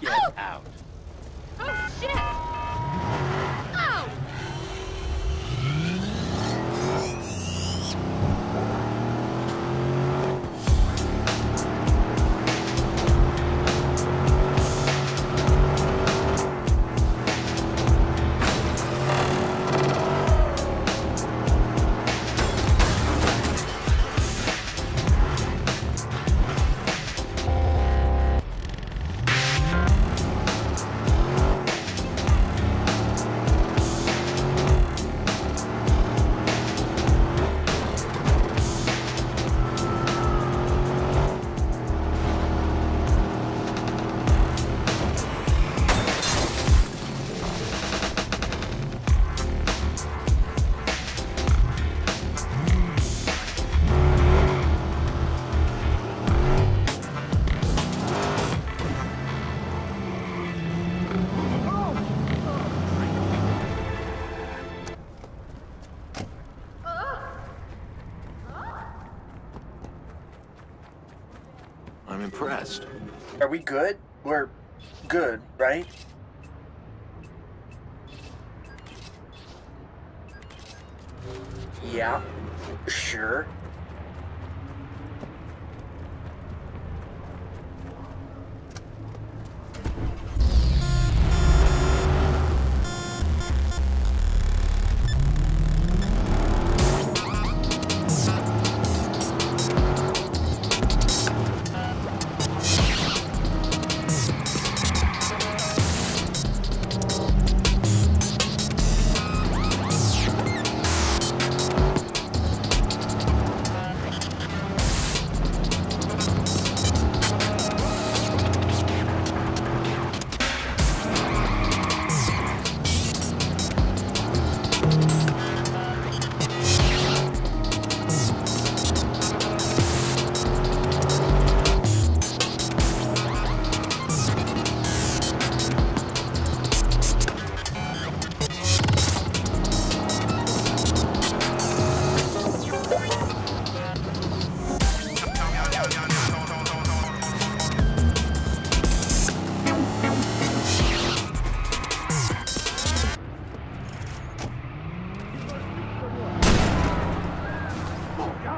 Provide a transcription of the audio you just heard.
Get out! Impressed. Are we good? We're good, right? Yeah, sure.